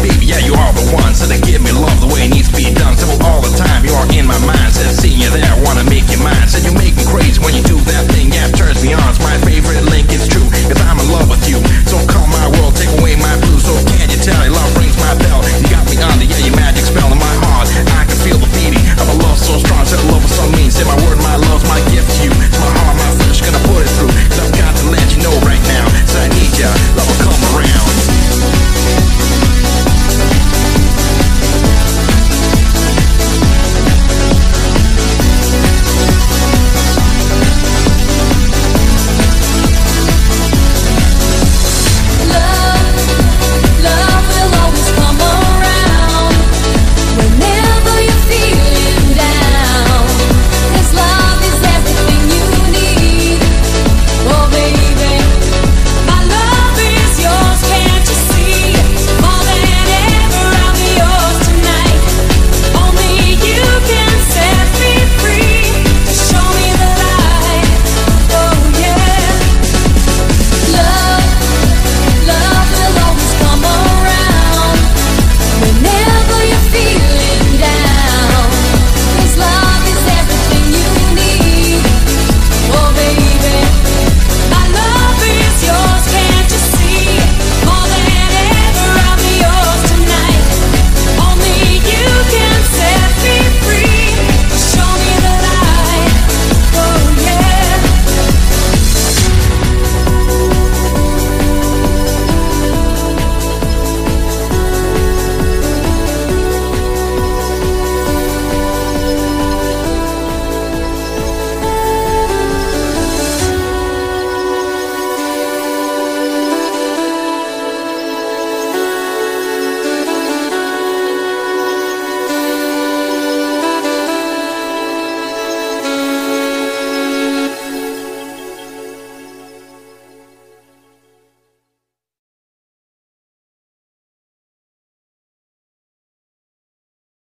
baby, yeah, you are the one. So they give me love the way it needs to be done. Simple all the time, you are in my mind. Said seeing you there, I wanna make you mine. Said you make me crazy when you do that thing. Yeah, it turns me on, it's my favorite link, it's true Cause I'm in love with you, so call my world, take away my blues. So can you tell, your love rings my bell? You got me under, yeah, your magic spell in my heart. I can feel the beating of a love so strong. Said love is so mean, said my word, my love's my gift to you.